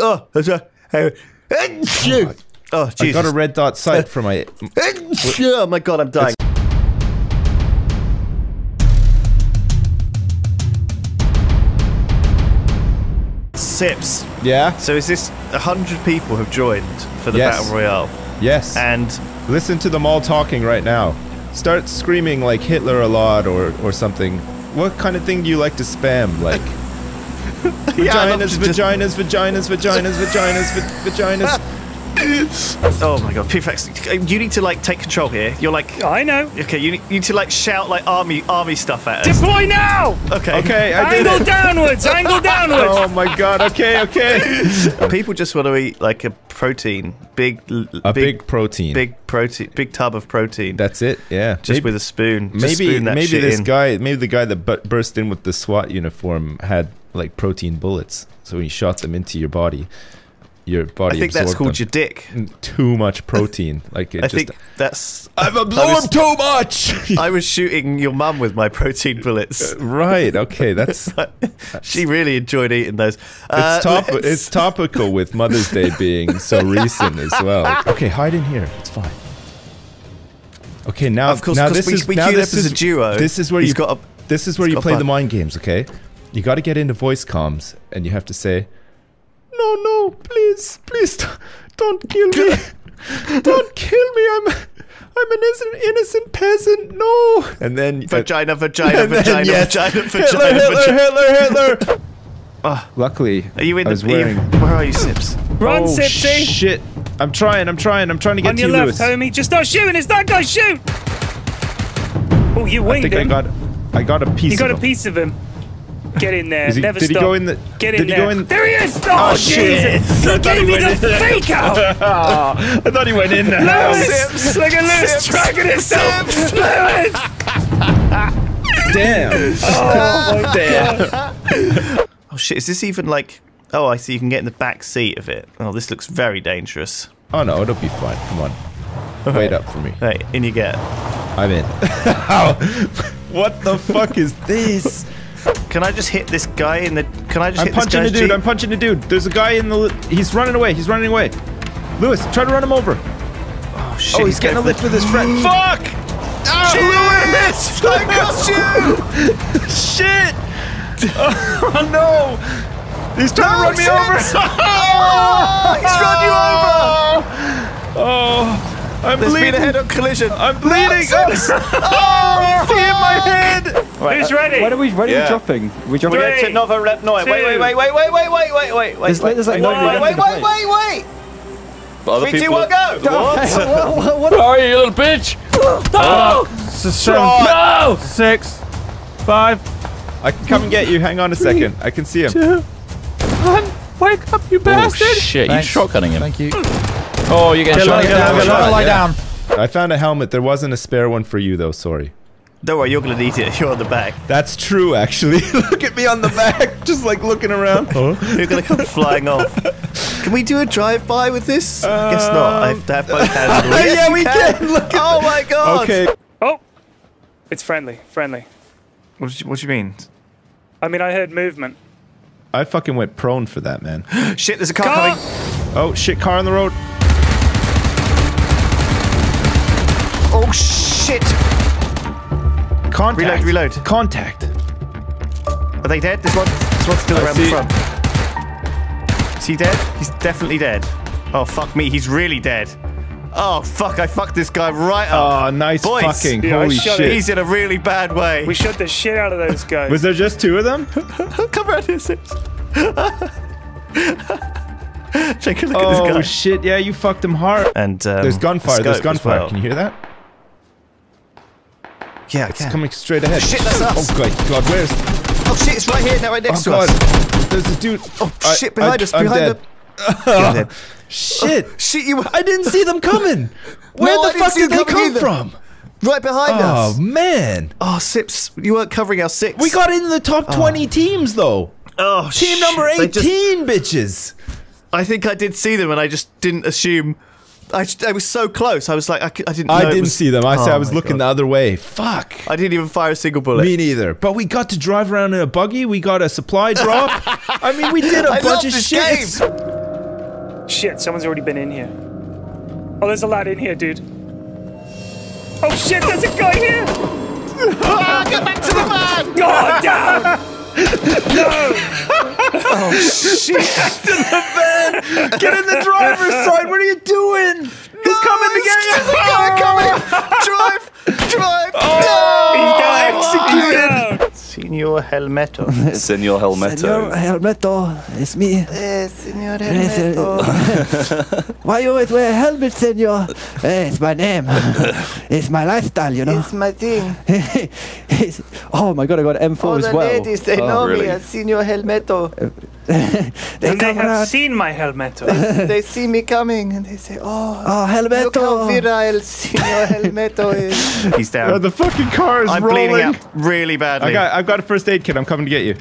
Oh, that's a- oh, oh, I Jesus. got a red dot sight for my. Oh my god, I'm dying. Sips. Yeah. So is this a hundred people have joined for the Yes. battle royale? Yes. And Listen to them all talking right now. Start screaming like Hitler a lot or or something. What kind of thing do you like to spam? Like Yeah, I vaginas, vaginas, vaginas, vaginas, vaginas, vaginas. oh my god, Prefect, you need to like take control here. You're like, I know. okay, you need, you need to like shout like army army stuff at us. Deploy now! Okay. Okay, I did Angle it. downwards! Angle downwards! Oh my god. Okay, okay. People just want to eat like a protein, big, l- A big, protein. big protein, big tub of protein. That's it. Yeah. just maybe, with a spoon. Just maybe spoon that maybe shit this in. guy, maybe the guy that bu- burst in with the SWAT uniform had like protein bullets. So when you shot them into your body, your body. I think that's called your dick. too much protein. Like it I just. think that's. I've absorbed was- too much. I was shooting your mum with my protein bullets. right. Okay. That's she really enjoyed eating those. Uh, it's top. let's- It's topical with Mother's Day being so recent as well. Okay, hide in here. It's fine. Okay, now Of course, now this we- is we now this is a duo. This is where He's you got a- This is where you play the mind games. Okay, you got to get into voice comms, and you have to say, "No, no, please, please, don't- don't kill me, don't kill me. I'm, I'm an innocent, innocent peasant. No." And then uh, Vagina, vagina, and then, vagina, yes, vagina, Hitler, vagina, Hitler, vagina. Hitler, Hitler. Ah. Luckily, Are you in I the? was are you- wearing. where are you, Sips? Run, oh Sipsy! shit! I'm trying. I'm trying. I'm trying to get On to your you, left, Lewis. homie. Just start shooting. It's that guy. Shoot! Oh, you winged I winged think I got. I got a piece. you got of a him. piece of him. Get in there. he- Never did stop. he go in the? Get in did there. he go in? There he is! Oh, oh shit. Jesus! He gave you the fake out! I thought he went in the Lewis! Look at Lewis Sips. dragging himself! Lewis! Damn. Oh my god! Oh shit! Is this even like? Oh, I see. You can get in the back seat of it. Oh, this looks very dangerous. Oh no, it'll be fine. Come on. Wait up for me. Right, in you get. I'm in. what the fuck is this? Can I just hit this guy in the? Can I just I'm hit punching a guy's dude. I'm punching a dude. There's a guy in the. He's running away. He's running away. Lewis, try to run him over. Oh, oh shit! Oh, he's getting a lift with his friend. Fuck! Oh, Lewis! I got you! Shit! Oh no! He's trying to run me over. Oh, he's run you over! Oh, I'm There's been a head-on collision. I'm bleeding. Oh, pee in my head. Who's uh, ready? When are we, when are Yeah. we dropping? we dropping? Three, to Nova Rep Wait, two, wait, wait, wait, wait, wait, wait, wait, wait, wait, There's, wait, there's like wait, nobody wait, left wait, in the wait, plane. wait, wait. Other Three, two, people. one, go. what? what, what, Where are you, you little bitch? Ah. No! Six, five, I can come and get you. Hang on a second. I can see him. two, one. Wake up, you Oh bastard! shit! Thanks. You shotgunning him. Thank you. Oh, you're getting shot. him, get him, get him. lie Yeah. down. I found a helmet. There wasn't a spare one for you though. Sorry. Don't worry, you're gonna need it. You're on the back. That's true, actually. Look at me on the back, just like looking around. You're gonna come flying off. Can we do a drive-by with this? I guess not. I have to have both hands. on the. Yes, yeah, you we can. Look at Oh my god. Okay. Oh! It's friendly. Friendly. What do you, what do you mean? I mean, I heard movement. I fucking went prone for that, man. Shit, there's a car, Car! coming. Oh shit! Car on the road. Oh shit! Contact. Reload, reload. Contact. Are they dead? This one, this one's still I around see. the front. Is he dead? He's definitely dead. Oh fuck me, he's really dead. Oh fuck, I fucked this guy right up. Oh, nice Boys. fucking Yeah, holy shit. He's in a really bad way. We shot the shit out of those guys. Was there just two of them? Come around here, Sips. Take a look at oh this guy. Oh, shit! Yeah, you fucked him hard. and um, There's gunfire. There's gunfire. well. Can you hear that? Yeah, It's coming straight ahead. Shit, that's us. Oh god, god, where's? Oh shit, it's right here, now right next Oh to us. god, there's a dude. Oh I- shit, behind I- us, I'm behind the. Dead. Shit! Oh, shit, you I didn't see them coming. Where No, the fuck did they come either. from? right behind Oh us. Oh man, Oh, Sips, you weren't covering our six. we got in the top 20 teams though. oh, Team shit, number 18, just- bitches. I think I did see them, and I just didn't assume I, I was so close. I was like, I, I didn't. I know it didn't was- see them. I said Oh I was looking God. the other way. Fuck. I didn't even fire a single bullet. Me neither. But we got to drive around in a buggy. We got a supply drop. I mean, we did a I bunch of shit. game. Shit, someone's already been in here. Oh, there's a lad in here, dude. Oh shit, there's a guy here! Ah, get back to the van! God down! no! Oh shit! Get in the driver's side. What are you doing? He's coming to get you. Guy coming! Drive! Drive! He's down! Executed. He's down. Senor Helmeto. Senor Helmeto. Helmeto, it's me. Eh, Senor Yes, Helmeto. Why you always wear a helmet, senor? Eh, it's my name. it's my lifestyle, you know. It's my thing. It's- oh my god, I got an M4 All as the well. ladies, they Oh. know really? me as Senor Helmeto. They And they have around. seen my helmet. they see me coming and they say, oh, Oh, look how Helmeto. virile Senor Helmeto oh, is. He's down. Oh, the fucking car is I'm rolling. bleeding out really badly. I got, I've got a first aid kit. I'm coming to get you.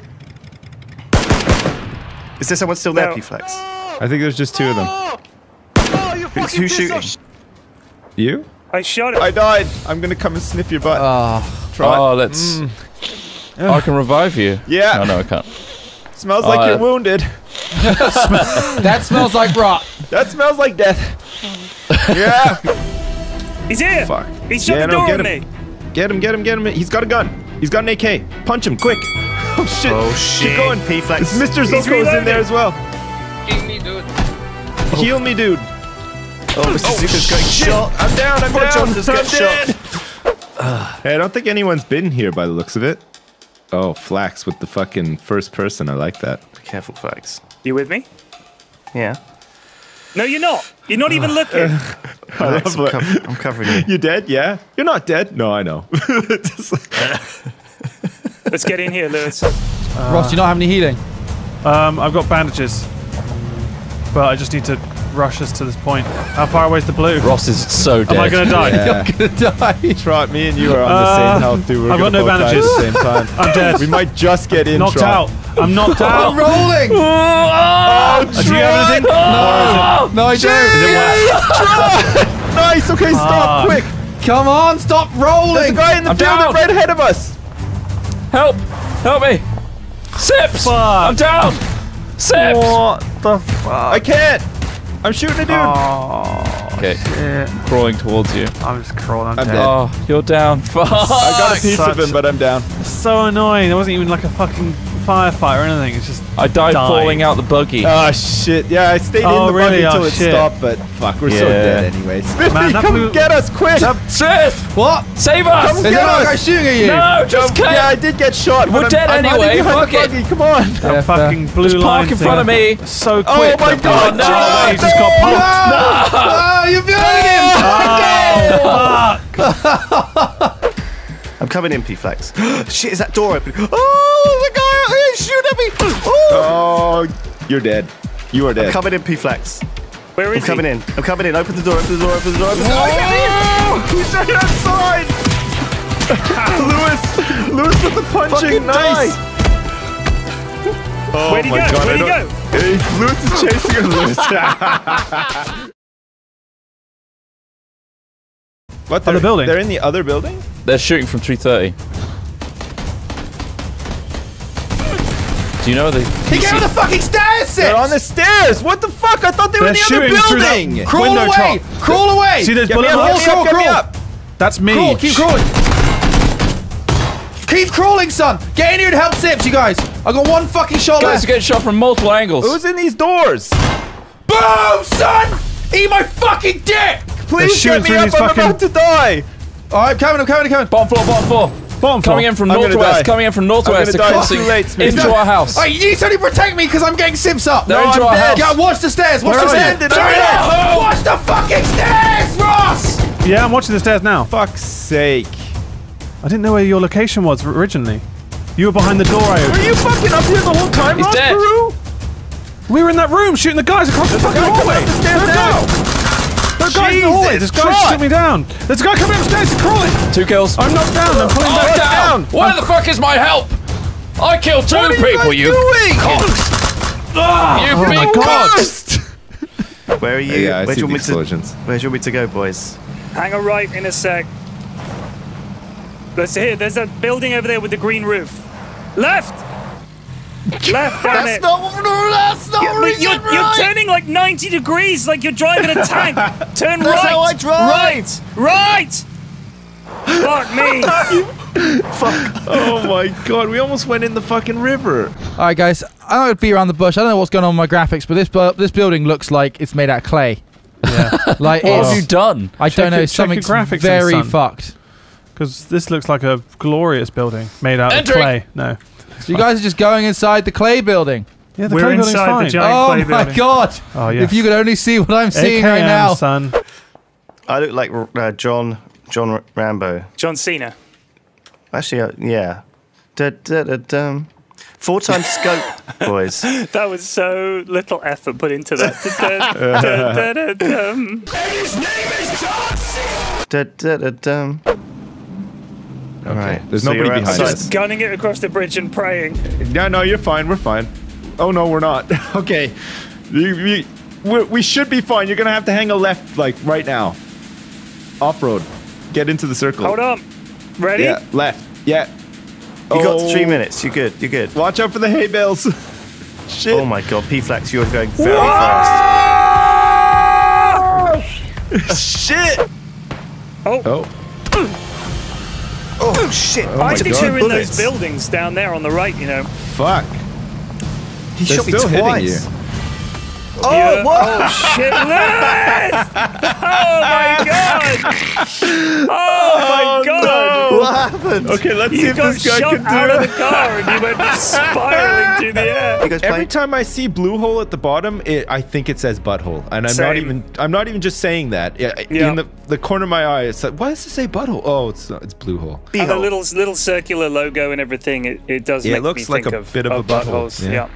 Is there someone still there, No. P-Flax? I think there's just two of them. Who's, who's oh, shooting? You? I shot him. I died. I'm gonna come and sniff your butt. Oh, Try. oh let's. Oh, I can revive you. Yeah. No, no, I can't. Smells like uh, you're wounded. That smells like rot. That smells like death. yeah. He's here! Fuck. He shut Yeah, the no, door get on him. me! Get him, get him, get him. He's got a gun. He's got an AK. Punch him, quick. Oh shit. Oh shit. Keep going. P-Flax. It's Mr. He's Zoko's in there as well. Heal me, dude. Oh, Mr. Zuko's getting shot. I'm down, I'm Poor down. Johnson's I'm getting dead. hey, I don't think anyone's been here by the looks of it. Oh, Flax with the fucking first person. I like that. Be careful, Flax. You with me? Yeah. No, you're not. You're not even looking. Flex, I'm, love I'm covering you. You're dead? Yeah. You're not dead? No, I know. Like- Let's get in here, Lewis. Ross, you not have any healing? Um, I've got bandages, but I just need to rush us to this point. How far away is the blue? Ross is so dead. Am I gonna die? Yeah. You're gonna die. Trott, me and you are on the Uh, same health, dude. We're I've got no both die at bandages. the same time. I'm dead. We might just get in. knocked Trott. out. I'm knocked out. rolling. Uh, Do you have anything? Oh, No, I don't. Nice. Okay, stop. Fuck. Quick. Come on, stop rolling. There's a guy in the I'm field down. right ahead of us. Help! Help me! Sips! Fuck. I'm down! Sips! What the fuck? I can't. I'm shooting a dude. Oh, Okay, shit. crawling towards you. I'm just crawling. I'm, I'm dead. dead. Oh, you're down. Fuck! I got a piece of him, but I'm down. So annoying. There wasn't even like a fucking firefight or anything. It's just. I died Died. falling out the buggy. Oh shit! Yeah, I stayed Oh, in the really? buggy until Oh, it shit. stopped, but fuck, we're so dead anyway. Smithy, Man, come blew- get us quick! Sis! What? Save us! Come get us! shooting at you? No, just Yeah, I did get shot. We're but dead I'm, I'm anyway, fuck the buggy. Come on! That fucking blue Just line park in front of me. So oh quick. Oh my God, blue no! line just got popped. Oh, ah, you buried him! Fuck! Ah, I'm coming in, P-Flax. Shit, is that door open? Oh, Oh. You're dead. You are I'm dead. coming in, P-Flax. Where is I'm coming he? in. I'm coming in. Open the door, open the door, open the door, open the door. Oh, he's right outside. Lewis, Lewis with the punching. Fucking nice. die. Oh Where'd he my go? god! Where'd he go? Hey, Lewis is chasing us. Lewis. what? the they're- building? They're in the other building. They're shooting from 330. Do you know the. He get on the fucking stairs. They're on the stairs. What the fuck? I thought they were in They're the other shooting through that building. Crawl window away! top. Crawl away! See those get bullet holes? Get me up, Crawl. That's me. Crawl, keep crawling. Keep crawling, son. Get in here to help Sips, you guys. I got one fucking shot Guys left. are getting shot from multiple angles. Who's in these doors? Boom, son. Eat my fucking dick. Please get me up. I'm fucking- about to die. All right, I'm coming, I'm coming, I'm coming. Bottom floor, bottom floor. Bottom Coming in from I'm gonna northwest. Coming in from northwest. gonna die. Crossing too late, Smith. into our house. Hey, you need somebody to protect me because I'm getting Sips up. They're No, into I'm our dead. house. Yeah, watch the stairs. Watch Where the stairs. Turn it up. Watch the fucking stairs, Ross. Yeah, I'm watching the stairs now. Fuck's sake. I didn't know where your location was originally. You were behind the door I Were you fucking up here the whole time, He's Ross dead. Peru? We were in that room shooting the guys across the fucking hallway. the stairs There are now. Guys- there are guys in the hallway. Jesus, This guy Trott. shot me down. There's a guy coming upstairs. He's crawling. Two kills. I'm knocked down. I'm pulling Oh, back. down. Where the fuck is my help? I killed two What are you people, you doing? cocks. Ah! You Oh my big cocks. Where are you? Yeah, I Where do you the want me to? explosions. Where do you want me to go, boys? Hang a right in a sec. Let's see here. There's a building over there with the green roof. Left. Left. Damn it. not. That's not Yeah, but you're, you're turning like 90 degrees, like you're driving a tank. Turn That's right. how I drive. Right. Right. Fuck me. Fuck. Oh my god, we almost went in the fucking river. All right, guys. I'm going to be around the bush. I don't know what's going on with my graphics, but this bu- this building looks like it's made out of clay. Yeah. Like What it's, have you done? I Check don't know. your- check Something's graphics very fucked. Because this looks like a glorious building made out Entering. of clay. No. So you guys are just going inside the clay building. Yeah, the We're clay building's inside the giant- oh clay my building. god! Oh, yes. If you could only see what I'm seeing right AKM, now. son. I look like uh, John John R- Rambo. John Cena. Actually, uh, yeah. Da, da, da, dum. Four times scope, boys. That was so little effort put into that. Da- da- da- da- dum. Da, da, da, dum. All right. there's so nobody behind us. Just gunning it across the bridge and praying. No, no, you're fine. We're fine. Oh no, we're not. okay, you, you, we we should be fine. You're gonna have to hang a left, like right now. Off road. Get into the circle. Hold on. Ready? Yeah, left. Yeah. You got three oh. minutes. You're good. You're good. Watch out for the hay bales. Shit. Oh my god, P-Flax, you're going very fast. Shit. Oh, Oh. Oh, oh shit! Oh my I took God. two in Bullets. those buildings down there on the right, you know. Fuck. He They're shot me still hitting twice. You. Oh, Yeah. what? Oh shit! Lewis! Oh my god! Oh my oh, god! What happened? Okay, let's see if this guy can do out of the car and you went spiraling through the air. Every time I see Bluehole at the bottom, it, I think it says butthole, and I'm not even I'm not even just saying that. Yeah, Yeah. In the, the corner of my eye, it's like, why does it say butthole? Oh, it's it's Bluehole. And the little little circular logo and everything, it, it does Yeah, it make looks me like think a of, bit of a butthole, buttholes. yeah. Yeah.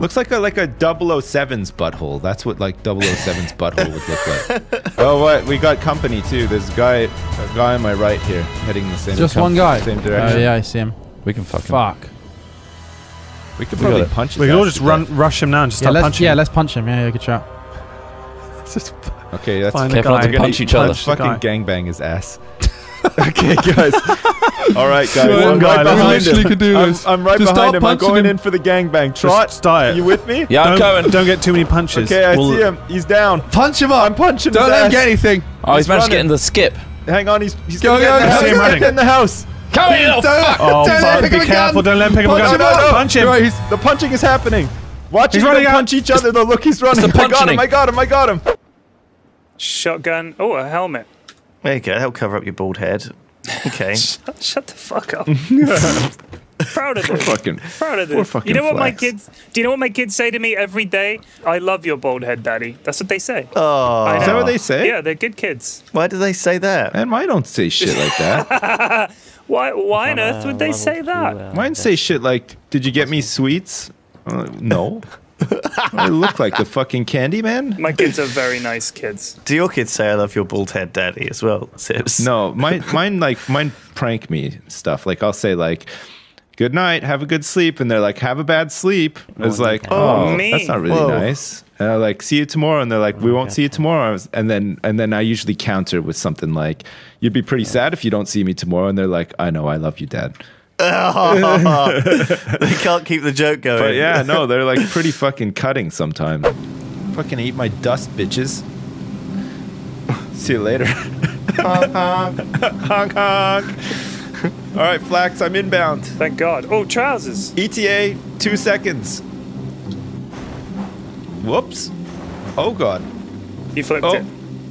Looks like a like a 007's butthole. That's what like 007's butthole would look like. oh, what? We got company too. There's a guy, a guy on my right here, heading the same. Direction. Just one guy. Same oh, direction. Oh yeah, I see him. We can fuck him. Fuck. We could probably it. punch. his We can all just run, death. rush him now and just Yeah, start let's punching. yeah, him. let's punch him. Yeah, yeah, good shot. Okay, that's Find a Careful not to punch each other. Let's fucking gangbang his ass. okay, guys. All right, guys. One I'm guy, right behind literally him. can do I'm, this. I'm right Just behind him. I'm going him. in for the gangbang. Trott, start it. you with me? Yeah, I'm don't, going. don't get too many punches. Okay, I We'll- see him. He's down. Punch him up. I'm punching him. Don't his let him get anything. Oh, he's He's managed to get in the skip. Hang on, he's he's Go, gonna get in the go. house. See him He's gonna running. get in the house. Come here, little Don't- fuck! Oh, Don't let fuck, him pick be a careful. gun. Don't let him pick him a Punch gun. him up. Punch him. The punching is happening. Watch He's running don't out. punch each other. though. look, he's running. I got him. I got him. I got him. shotgun. Oh, a helmet. There you go. That'll cover up your bald head. Okay. Shut the fuck up. Proud of this. Fucking. Proud of this. fucking You know what my kids? Do you know what my kids say to me every day? I love your bald head, daddy. That's what they say. Oh, Is that what they say? Yeah, they're good kids. why do they say that? And mine don't say shit like that. Why? Why on earth would they say that? Mine say shit like, "Did you get me sweets?" Uh, no. I look like the fucking candy man. My kids are very nice kids. Do your kids say I love your bald head, daddy, as well, Sips? No, mine, mine like mine prank me stuff. Like I'll say like, "Good night, have a good sleep," and they're like, "Have a bad sleep." Oh, it's like, Oh, oh, that's not really Whoa. nice. And I like, "See you tomorrow," and they're like, "We won't see you tomorrow." And then and then I usually counter with something like, "You'd be pretty sad if you don't see me tomorrow," and they're like, "I know, I love you, Dad." they can't keep the joke going. But yeah, no, they're like pretty fucking cutting sometimes. Fucking eat my dust, bitches. See you later. honk honk. All right, Flax, I'm inbound. Thank God. Oh, trousers. ETA, two seconds. Whoops. Oh god. You flipped Oh it.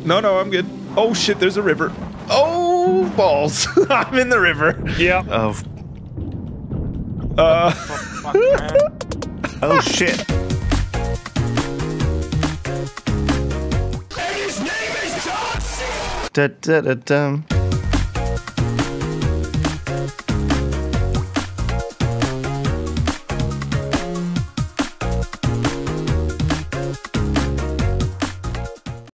no, no, I'm good. Oh shit, there's a river. Oh balls! I'm in the river. Yeah. Oh, Uh, oh shit. Da, da, da, dum.